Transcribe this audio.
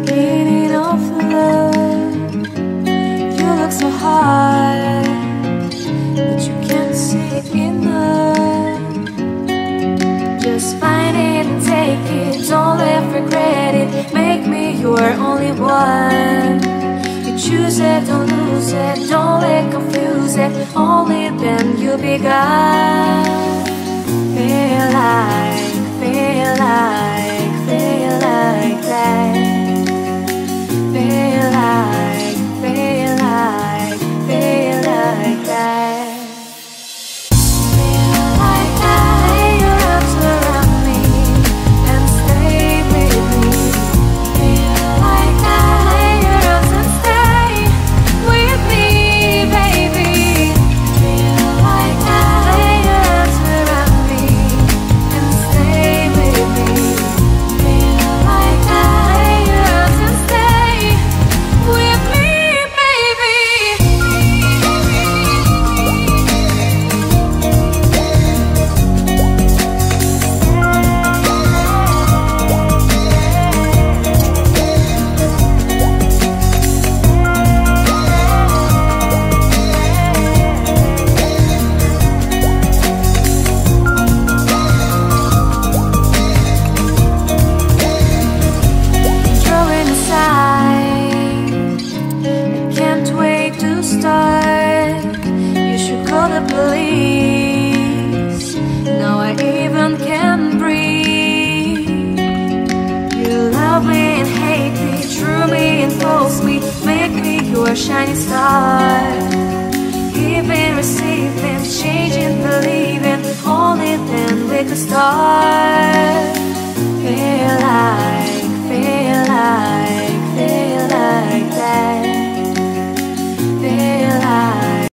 beginning of love. You look so high But you can't see enough Just find it take it. Don't let regret it Make me your only one. You choose it, don't lose it. Don't let confuse it. Only then you be God. Now I even can breathe. You love me and hate me, true me and false me, make me your shining star. Giving, receiving, changing, believing, holding, start.